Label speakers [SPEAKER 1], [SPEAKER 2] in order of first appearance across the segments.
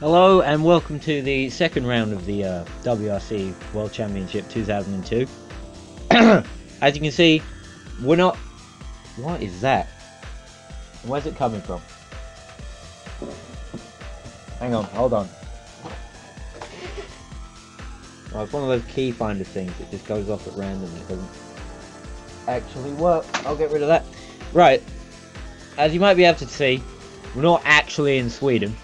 [SPEAKER 1] Hello and welcome to the second round of the uh, WRC World Championship 2002. As you can see, we're not. What is that? Where's it coming from? Hang on, hold on. It's one of those key finder things that just goes off at random It doesn't actually work. I'll get rid of that. Right, as you might be able to see, we're not actually in Sweden.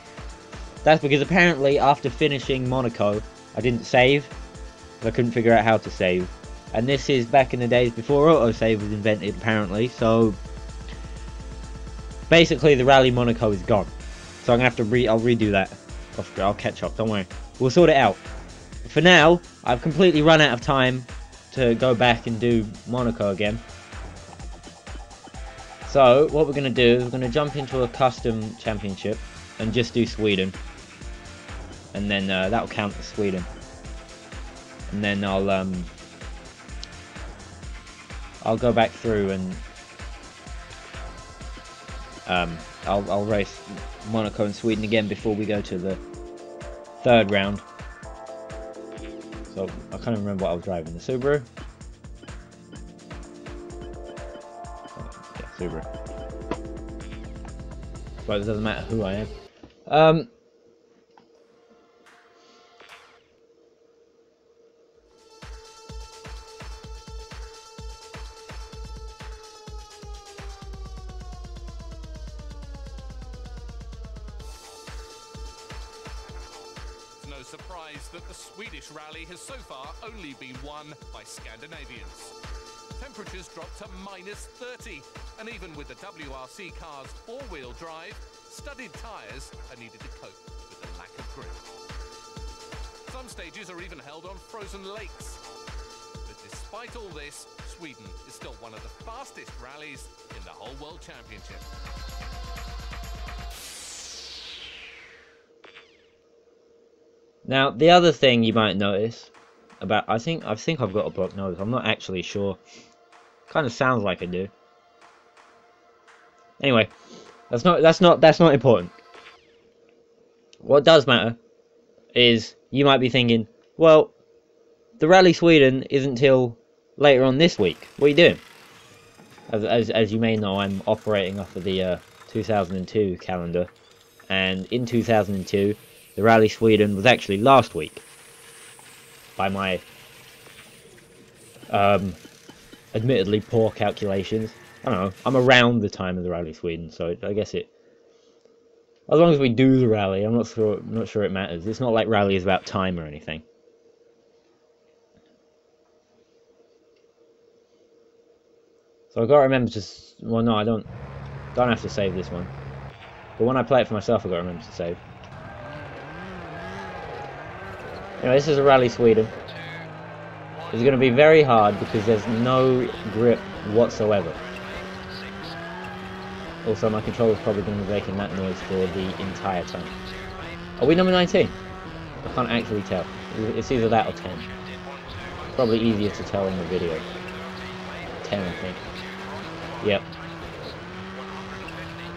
[SPEAKER 1] That's because apparently after finishing Monaco, I didn't save. I couldn't figure out how to save. And this is back in the days before autosave was invented, apparently. So basically, the Rally Monaco is gone. So I'm gonna have to re. I'll redo that. I'll, catch up. Don't worry. We'll sort it out. For now, I've completely run out of time to go back and do Monaco again. So what we're gonna do is we're gonna jump into a custom championship and just do Sweden and then uh, that'll count as Sweden. And then I'll um, I'll go back through and um, I'll I'll race Monaco and Sweden again before we go to the third round. So I can't even remember what I was driving. The Subaru. Yeah, Subaru. But it doesn't matter who I am. Um,
[SPEAKER 2] only been won by Scandinavians. Temperatures dropped to minus 30, and even with the WRC car's four-wheel drive, studded tyres are needed to cope with the lack of grip. Some stages are even held on frozen lakes. But despite all this, Sweden is still one of the fastest rallies in the whole World Championship.
[SPEAKER 1] Now, the other thing you might notice about I think I think I've got a blocked nose. I'm not actually sure. Kind of sounds like I do. Anyway, that's not that's not that's not important. What does matter is you might be thinking, well, the Rally Sweden isn't till later on this week. What are you doing? As as, as you may know, I'm operating off of the uh, 2002 calendar, and in 2002 the Rally Sweden was actually last week. By my um, admittedly poor calculations. I don't know. I'm around the time of the Rally Sweden, so I guess it. As long as we do the rally, I'm not sure. I'm not sure it matters. It's not like rally is about time or anything. So I've got to remember to. Well, no, I don't. Don't have to save this one. But when I play it for myself, I've got to remember to save. Anyway, this is a Rally Sweden. It's going to be very hard because there's no grip whatsoever. Also, my controller's probably going to be making that noise for the entire time. Are we number 19? I can't actually tell. It's either that or 10. Probably easier to tell in the video. 10, I think. Yep.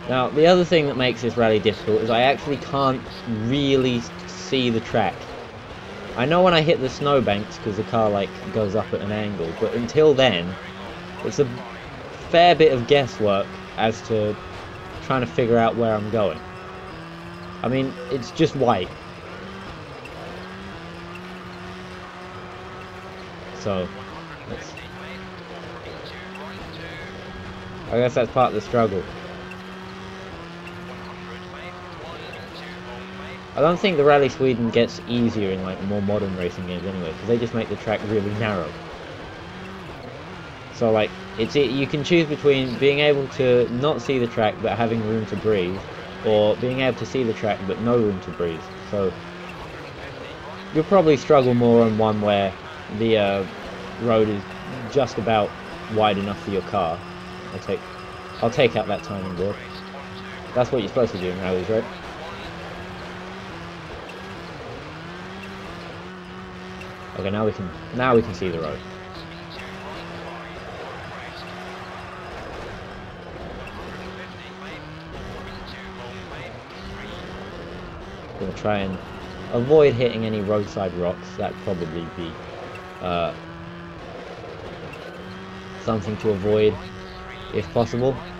[SPEAKER 1] Now, the other thing that makes this rally difficult is I actually can't really see the track. I know when I hit the snowbanks because the car like goes up at an angle, but until then, it's a fair bit of guesswork as to trying to figure out where I'm going. I mean, it's just white. So, I guess that's part of the struggle. I don't think the Rally Sweden gets easier in like more modern racing games anyway, because they just make the track really narrow. So like, it's it, you can choose between being able to not see the track but having room to breathe, or being able to see the track but no room to breathe. So you'll probably struggle more on one where the uh, road is just about wide enough for your car. I'll take, I'll take out that timing board. That's what you're supposed to do in rallies, right? Okay, now we can now we can see the road. to try and avoid hitting any roadside rocks. That'd probably be uh, something to avoid if possible.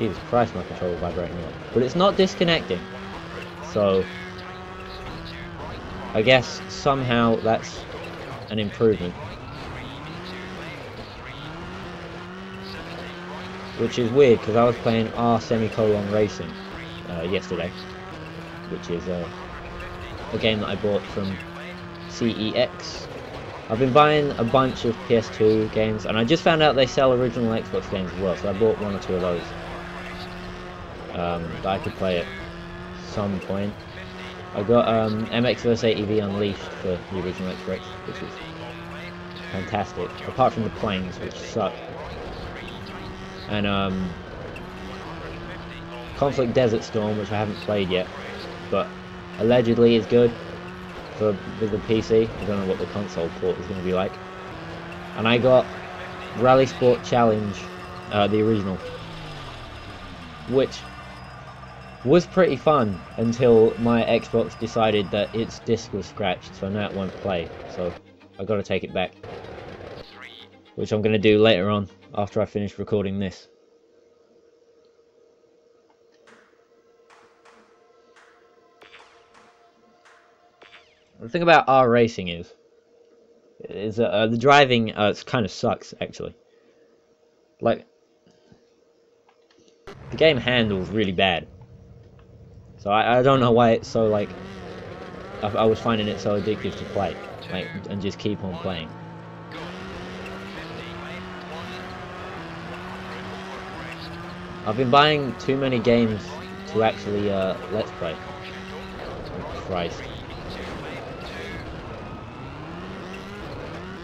[SPEAKER 1] Jesus Christ, my controller vibrating lot. But it's not disconnecting. So, I guess somehow that's an improvement. Which is weird, because I was playing R Semicolon Racing uh, yesterday. Which is uh, a game that I bought from CEX. I've been buying a bunch of PS2 games, and I just found out they sell original Xbox games as well, so I bought one or two of those um, that I could play at some point. I got um, MX vs ATV Unleashed for the original Xbox, which is fantastic. Apart from the planes, which suck. And um, Conflict Desert Storm, which I haven't played yet, but allegedly is good for with the PC. I don't know what the console port is going to be like. And I got RalliSport Challenge, uh, the original, which was pretty fun until my Xbox decided that its disc was scratched, so now it won't play. So I got to take it back, which I'm going to do later on after I finish recording this. The thing about R racing is, is uh, the driving uh, kind of sucks actually. Like, the game handles really bad. So I, I don't know why it's so like I, I was finding it so addictive to play, like and just keep on playing. I've been buying too many games to actually uh, let's play. Christ.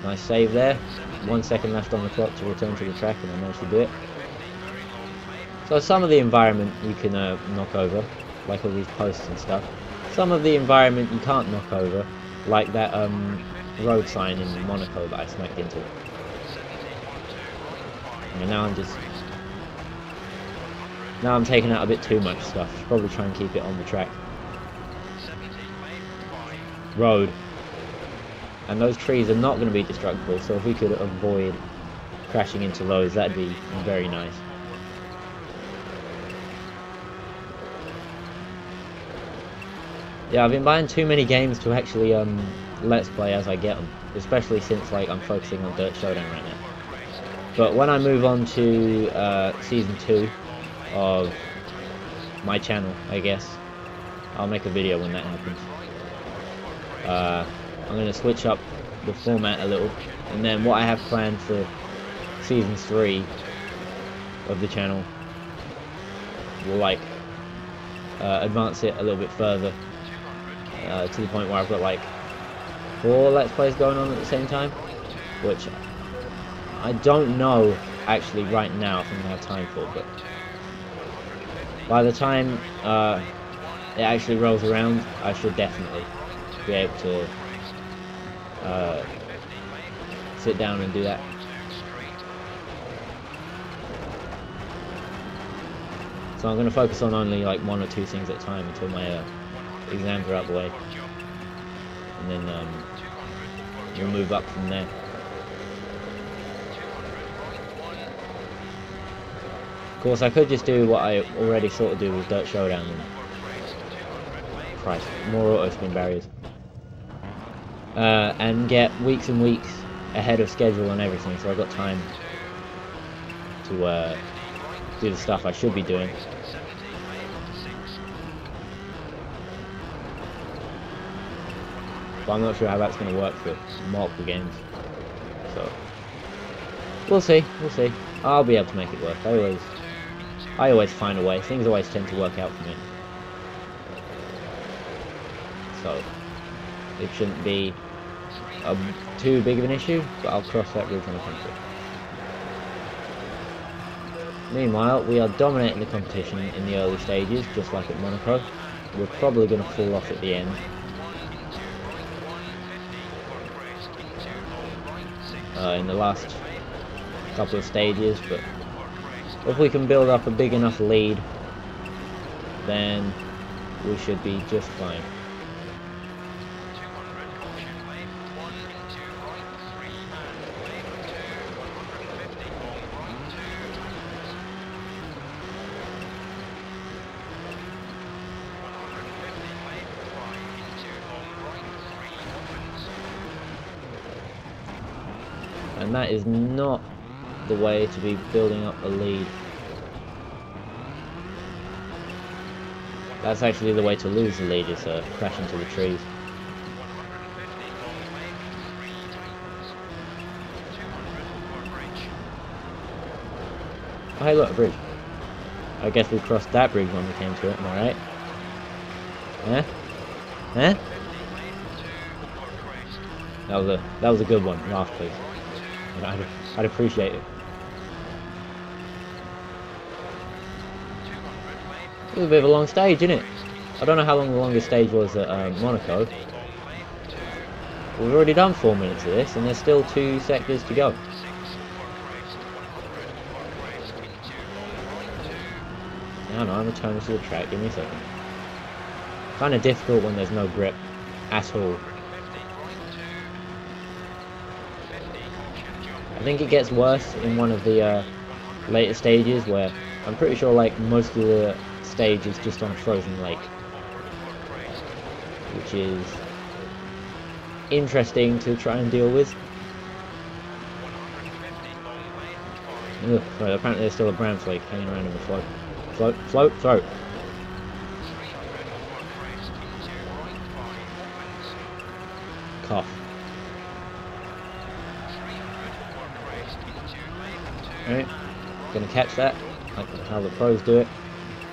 [SPEAKER 1] Nice save there. One second left on the clock to return to the track and I managed to do it. So some of the environment you can uh, knock over, like all these posts and stuff. Some of the environment you can't knock over, like that um, road sign in Monaco that I smacked into. And now I'm just... Now I'm taking out a bit too much stuff. Should probably try and keep it on the track. Road. And those trees are not going to be destructible, so if we could avoid crashing into those, that'd be very nice. Yeah, I've been buying too many games to actually um, let's play as I get them, especially since like I'm focusing on Dirt Showdown right now. But when I move on to uh, season two of my channel, I guess I'll make a video when that happens. Uh, I'm going to switch up the format a little, and then what I have planned for season three of the channel will like uh, advance it a little bit further uh, to the point where I've got like four Let's Plays going on at the same time, which I don't know actually right now if I'm going to have time for, but by the time uh, it actually rolls around, I should definitely be able to uh, sit down and do that. So I'm going to focus on only like one or two things at a time until my uh, exams are out the way. And then um, we'll move up from there. Of course, I could just do what I already sort of do with Dirt Showdown. And Christ, more auto spin barriers. Uh, and get weeks and weeks ahead of schedule and everything, so I've got time to uh, do the stuff I should be doing. But I'm not sure how that's going to work for multiple games. So, we'll see, we'll see. I'll be able to make it work. I always, I always find a way. Things always tend to work out for me. So, it shouldn't be too big of an issue, but I'll cross that bridge when I come to it. Meanwhile, we are dominating the competition in the early stages, just like at Monaco. We're probably going to fall off at the end. Uh, in the last couple of stages, but if we can build up a big enough lead, then we should be just fine. And that is not the way to be building up a lead. That's actually the way to lose the lead, is uh, crash into the trees. Oh, hey look, a bridge. I guess we crossed that bridge when we came to it, I right? Eh? Eh? That was a that was a good one. Laugh, please. I'd, I'd appreciate it. It was a bit of a long stage, isn't it? I don't know how long the longest stage was at um, Monaco. We've already done four minutes of this, and there's still two sectors to go. Don't know, I'm returning to the track, give me a second. Kind of difficult when there's no grip at all. Think it gets worse in one of the uh, later stages where I'm pretty sure like most of the stage is just on a frozen lake. Which is interesting to try and deal with. Ugh, sorry, apparently there's still a brown flake hanging around in the float. Float, float, float. Right, gonna catch that, like how the pros do it.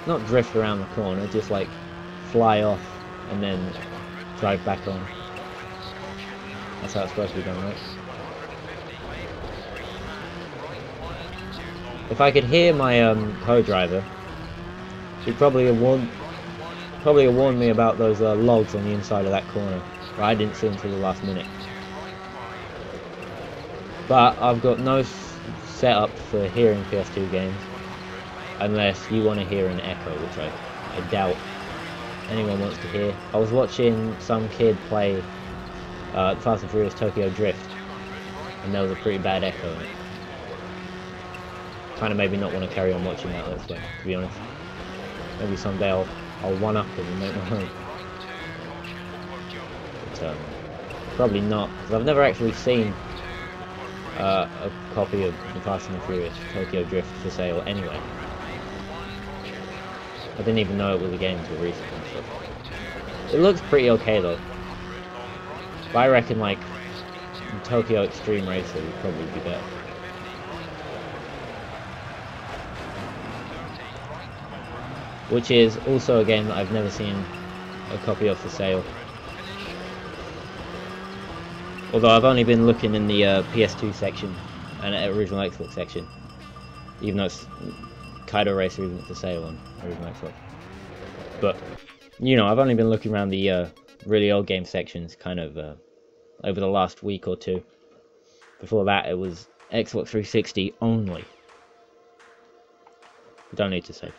[SPEAKER 1] Not drift around the corner, just like fly off and then drive back on. That's how it's supposed to be done, right? If I could hear my um, co-driver, she'd probably have warned, probably have warned me about those uh, logs on the inside of that corner. But I didn't see them until the last minute. But I've got no set up for hearing PS2 games unless you want to hear an echo, which I, I doubt anyone wants to hear. I was watching some kid play uh, Fast and Furious Tokyo Drift and there was a pretty bad echo in it. Kind of made me not want to carry on watching that let's go, to be honest. Maybe someday I'll, I'll one-up it and make my own. But um, probably not, because I've never actually seen uh, a copy of the Fast and the Furious Tokyo Drift for sale anyway. I didn't even know it was a game until recently. So. It looks pretty okay though. But I reckon like Tokyo Xtreme Racer would probably be better. Which is also a game that I've never seen a copy of for sale. Although I've only been looking in the uh, PS2 section and original Xbox section. Even though it's Kaido Racer isn't for sale on original Xbox. But, you know, I've only been looking around the uh, really old game sections kind of uh, over the last week or two. Before that, it was Xbox 360 only. Don't need to save.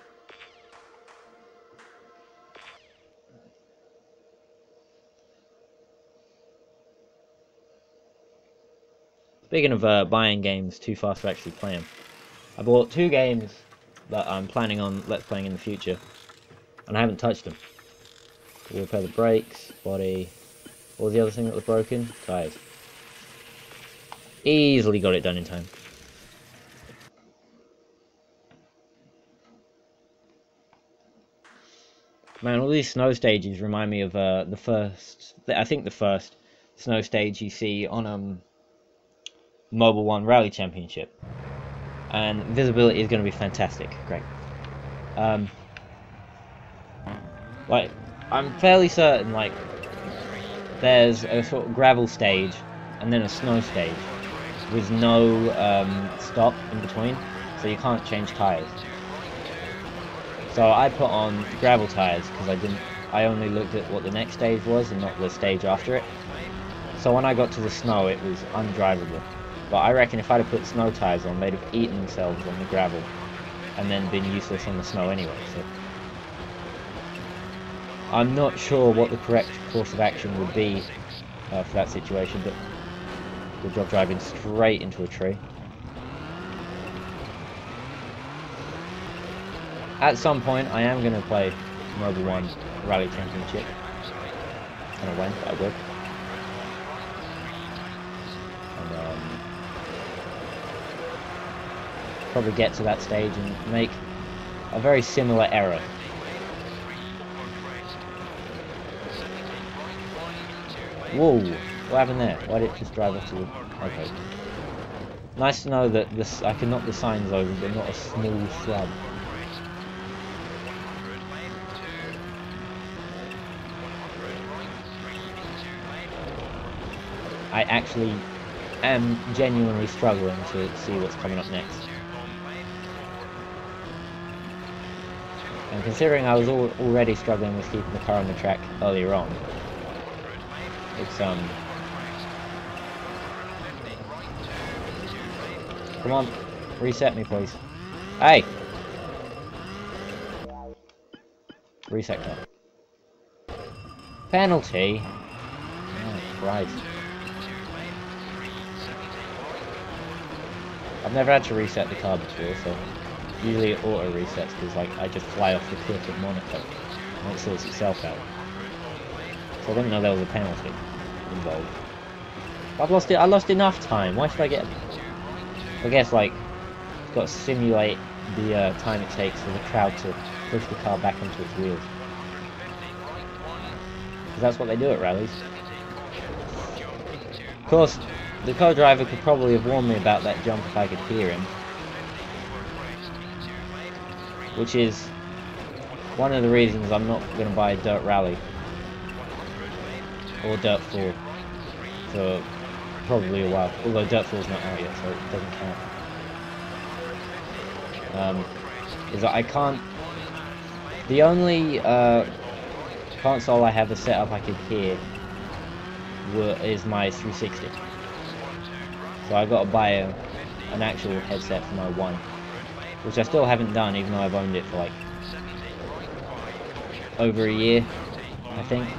[SPEAKER 1] Speaking of uh, buying games too fast to actually play them, I bought two games that I'm planning on let's playing in the future, and I haven't touched them. We'll repair the brakes, body. Was the other thing that was broken? Tires. Easily got it done in time. Man, all these snow stages remind me of uh, the first, I think the first snow stage you see on um, Mobil 1 Rally Championship. And visibility is going to be fantastic. Great. Um, like, I'm fairly certain, like, there's a sort of gravel stage and then a snow stage with no um, stop in between, so you can't change tyres. So I put on gravel tyres because I didn't. I only looked at what the next stage was and not the stage after it. So when I got to the snow, it was undrivable. But I reckon if I'd have put snow tires on, they'd have eaten themselves on the gravel and then been useless on the snow anyway. So I'm not sure what the correct course of action would be uh, for that situation, but good job driving straight into a tree. At some point, I am going to play Mobil 1 Rally Championship. I don't know when, but I will. And, um, probably get to that stage and make a very similar error. Whoa! What happened there? Why did it just drive off to the... Okay. Nice to know that this I can knock the signs over, but not a small shrub. I actually am genuinely struggling to see what's coming up next. And considering I was al already struggling with keeping the car on the track earlier on, it's um... Come on, reset me please. Hey! Reset car. Penalty? Oh Christ. I've never had to reset the car before, so usually it auto resets because like I just fly off the cliff at Monaco and it sorts itself out. So I didn't know there was a penalty involved. I've lost it. I lost enough time. Why should I get? I guess like it's got to simulate the uh, time it takes for the crowd to push the car back onto its wheels. Because that's what they do at rallies. Of course, the co-driver could probably have warned me about that jump if I could hear him. Which is one of the reasons I'm not going to buy a Dirt Rally. Or Dirt 4. For probably a while. Although Dirt 4 is not out yet, so it doesn't count. Um, is that I can't... The only uh, console I have a setup I could hear is my 360. So I got to buy a, an actual headset for my one, which I still haven't done, even though I've owned it for like over a year, I think.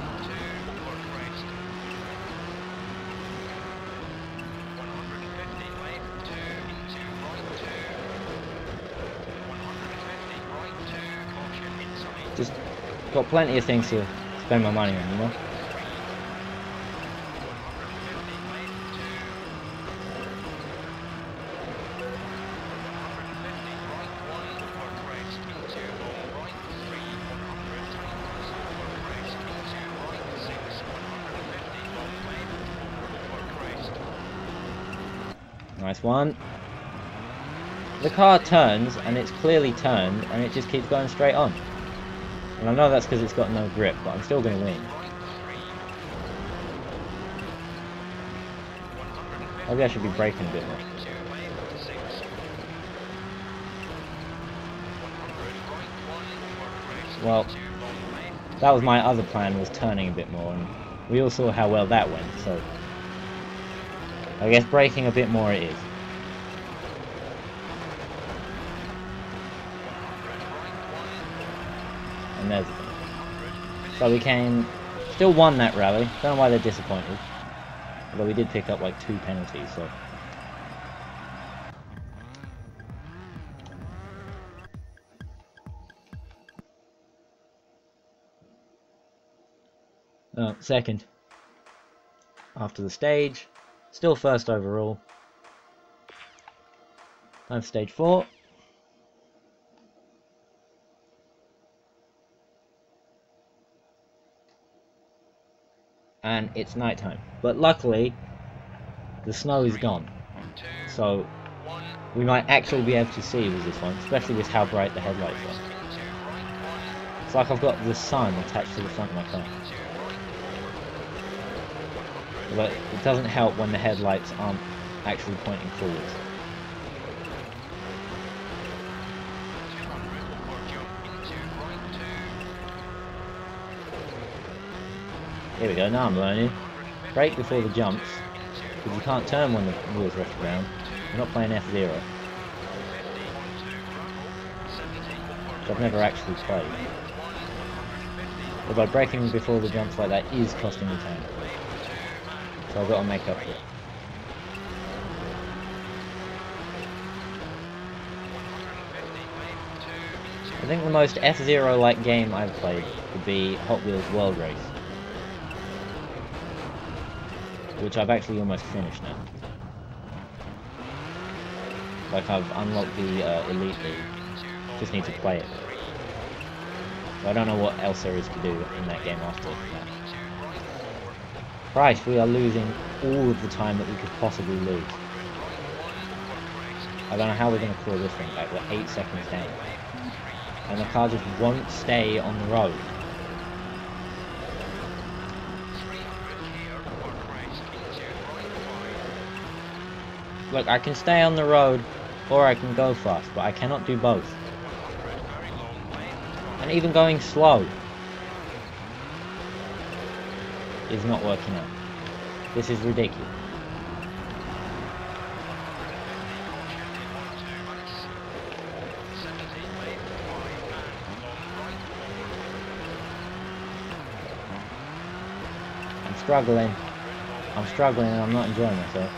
[SPEAKER 1] Just got plenty of things to spend my money on, you know? Nice one. The car turns, and it's clearly turned, and it just keeps going straight on. And I know that's because it's got no grip, but I'm still going to win. Maybe I should be braking a bit more. Well, that was my other plan, was turning a bit more, and we all saw how well that went, so... I guess braking a bit more it is. And there's So we came still won that rally. Don't know why they're disappointed. Although we did pick up like two penalties, so Uh, second. After the stage. Still first overall. Time for stage four. And it's nighttime. But luckily, the snow is gone. So, we might actually be able to see with this one, especially with how bright the headlights are. It's like I've got the sun attached to the front of my car. But it doesn't help when the headlights aren't actually pointing forwards. Here we go, now I'm learning. Brake before the jumps. because you can't turn when the wheels the ground. You're not playing F-Zero. I've never actually played. Although braking before the jumps like that is costing me time. So I've got to make up for it. I think the most F-Zero like game I've played would be Hot Wheels World Race. Which I've actually almost finished now. Like I've unlocked the uh, Elite League. Just need to play it. So I don't know what else there is to do in that game after that. Christ, we are losing all of the time that we could possibly lose. I don't know how we're going to claw this thing back. We're 8 seconds down. And the car just won't stay on the road. Look, I can stay on the road or I can go fast, but I cannot do both. And even going slow is not working out. This is ridiculous. I'm struggling. I'm struggling and I'm not enjoying myself.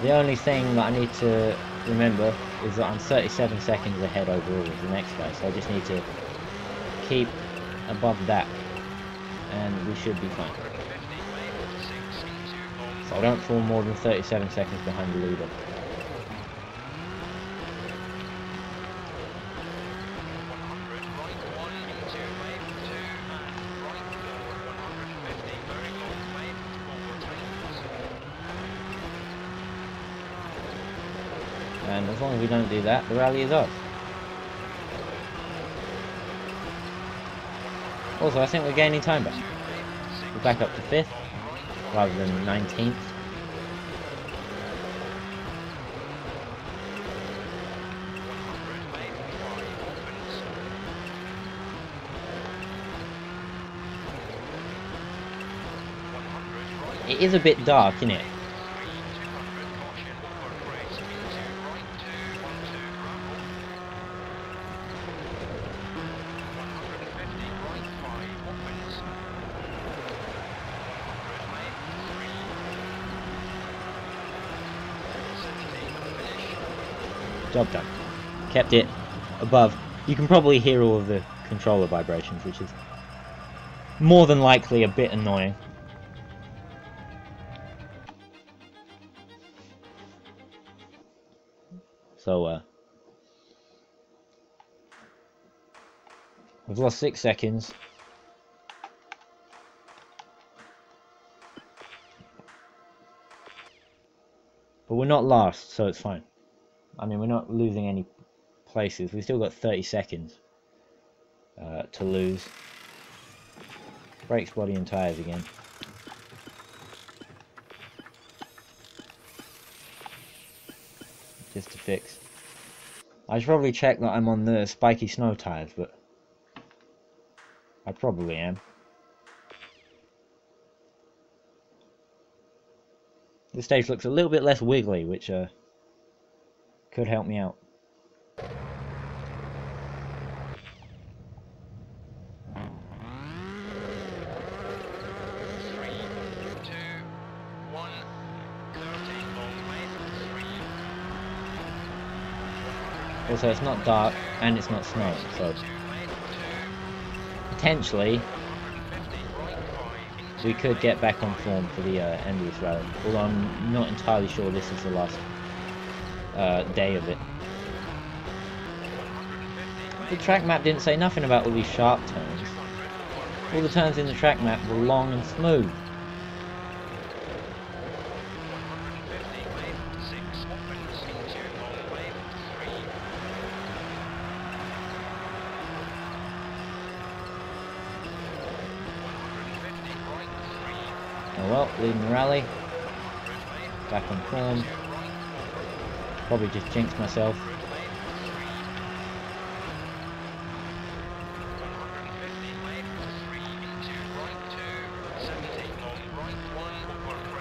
[SPEAKER 1] The only thing that I need to remember is that I'm 37 seconds ahead overall of the next guy, so I just need to keep above that and we should be fine. So I don't fall more than 37 seconds behind the leader. And as long as we don't do that, the rally is off. Also, I think we're gaining time back. We're back up to 5th, rather than 19th. It is a bit dark, isn't it? Job done. Kept it above. You can probably hear all of the controller vibrations, which is more than likely a bit annoying. So, uh, we've lost six seconds. But we're not last, so it's fine. I mean, we're not losing any places. We've still got 30 seconds uh, to lose. Brakes, body and tyres again. Just to fix. I should probably check that I'm on the spiky snow tyres, but I probably am. This stage looks a little bit less wiggly, which uh, could help me out. Also, it's not dark and it's not snow, so potentially we could get back on form for the uh, end of this rally. Although I'm not entirely sure this is the last uh, day of it. The track map didn't say nothing about all these sharp turns. All the turns in the track map were long and smooth. Oh well, leading the rally. Back on form. Probably just jinxed myself.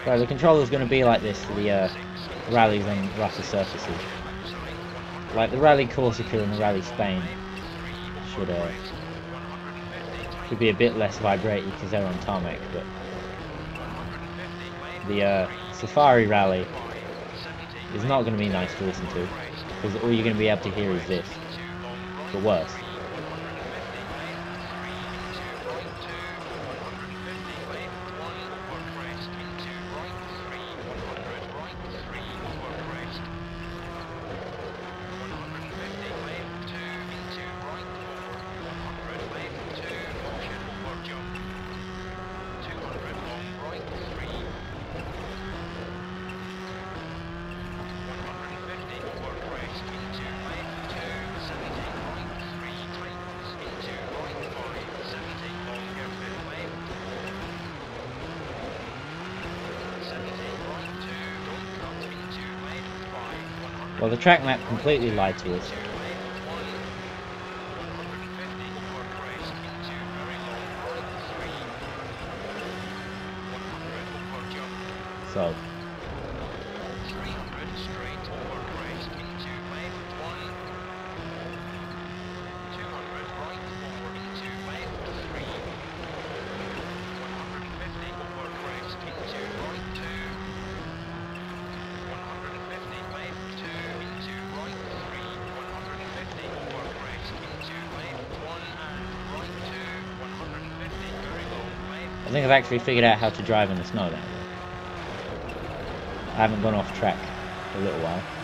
[SPEAKER 1] So the controller's going to be like this for the uh, rallies on rougher surfaces. Like the Rally Corsica and the Rally Spain should uh, should be a bit less vibrating because they're on tarmac, but the uh, Safari Rally is not going to be nice to listen to because all you're going to be able to hear is this, but worse. Well, the track map completely lied to us. So, think I've actually figured out how to drive in the snow now. I haven't gone off track for a little while.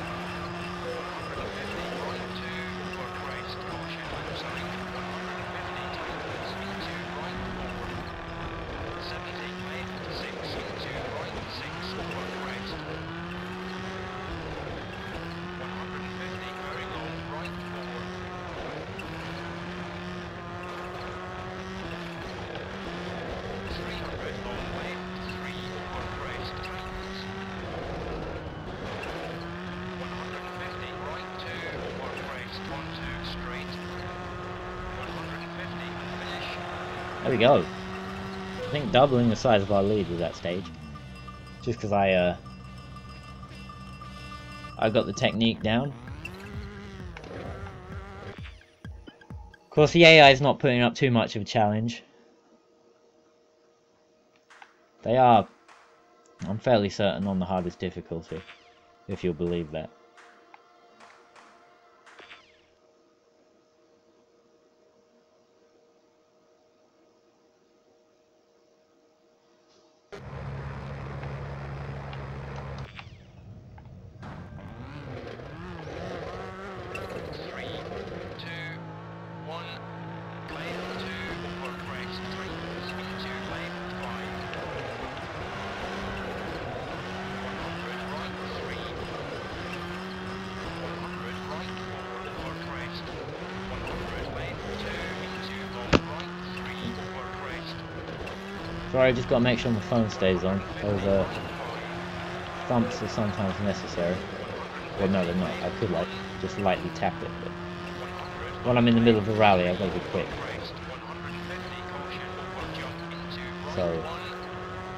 [SPEAKER 1] We go. I think doubling the size of our lead was that stage. Just because I, uh... I got the technique down. Of course, the AI is not putting up too much of a challenge. They are, I'm fairly certain, on the hardest difficulty, if you'll believe that. Sorry, I just got to make sure my phone stays on. Those uh, thumps are sometimes necessary. Well, no, they're not. I could like just lightly tap it, but when I'm in the middle of a rally, I've got to be quick. So,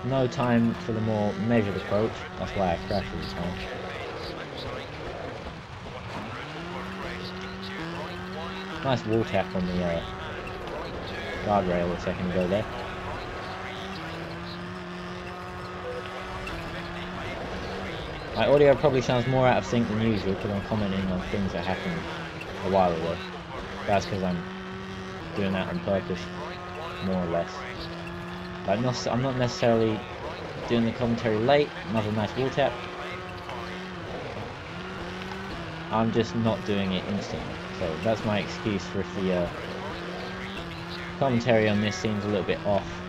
[SPEAKER 1] no time for the more measured approach. That's why I crash all the time. Nice wall tap on the uh, guardrail a second ago there. My audio probably sounds more out of sync than usual because I'm commenting on things that happened a while ago. That's because I'm doing that on purpose, more or less. Like not, I'm not necessarily doing the commentary late, another nice wall tap. I'm just not doing it instantly. So that's my excuse for if the uh, commentary on this seems a little bit off.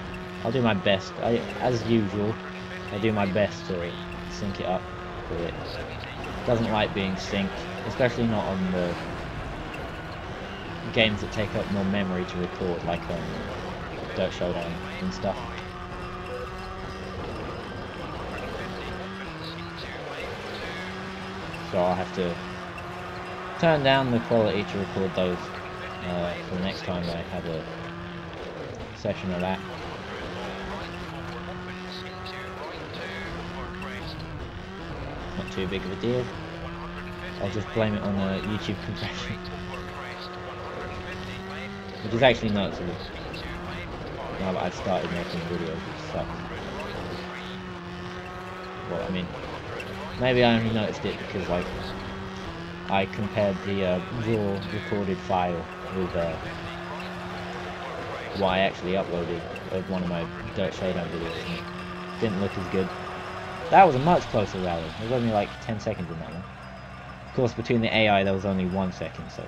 [SPEAKER 1] I'll do my best. I, as usual, I do my best to sync it up but it doesn't like being synced, especially not on the games that take up more memory to record, like on Dirt Showdown and stuff. So I'll have to turn down the quality to record those uh, for the next time I have a session of that. Too big of a deal. I'll just blame it on uh, YouTube compression. Which is actually not noticeable. Now that I've started making videos, which sucks. Well, I mean, maybe I only noticed it because like I compared the uh, raw recorded file with uh, what I actually uploaded of one of my Dirt Showdown videos and it didn't look as good. That was a much closer rally. There was only like 10 seconds in that one. Of course, between the AI, there was only one second, so.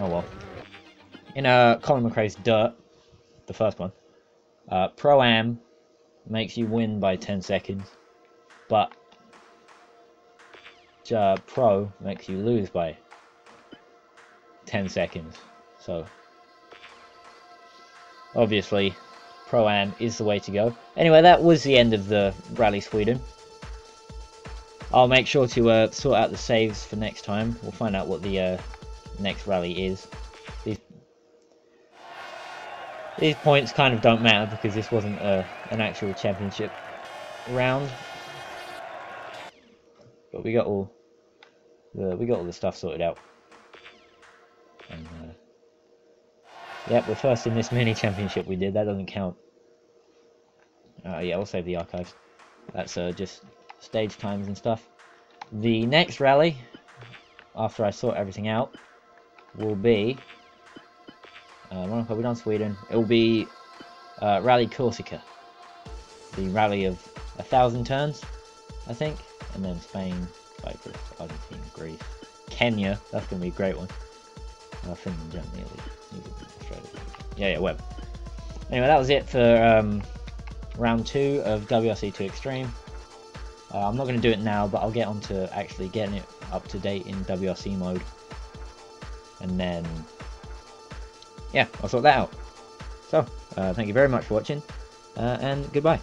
[SPEAKER 1] Oh well. In uh, Colin McRae's Dirt, the first one, uh, Pro Am makes you win by 10 seconds, but uh, Pro makes you lose by 10 seconds. So, obviously, Pro Am is the way to go. Anyway, that was the end of the Rally Sweden. I'll make sure to uh, sort out the saves for next time. We'll find out what the uh, next rally is. These these points kind of don't matter because this wasn't uh, an actual championship round. But we got all the we got all the stuff sorted out. Yep, we're first in this mini championship we did. That doesn't count. Uh, yeah, we'll save the archives. That's uh, just stage times and stuff. The next rally, after I sort everything out, will be. Uh, have we done Sweden? It will be uh, Rally Corsica, the rally of a thousand turns, I think, and then Spain, Cyprus, Argentina, Greece, Kenya. That's going to be a great one. Australia. Yeah, yeah, web. Anyway, that was it for um, round two of WRC2 Extreme. Uh, I'm not going to do it now, but I'll get on to actually getting it up to date in WRC mode. And then, yeah, I'll sort that out. So, uh, thank you very much for watching, uh, and goodbye.